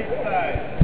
inside.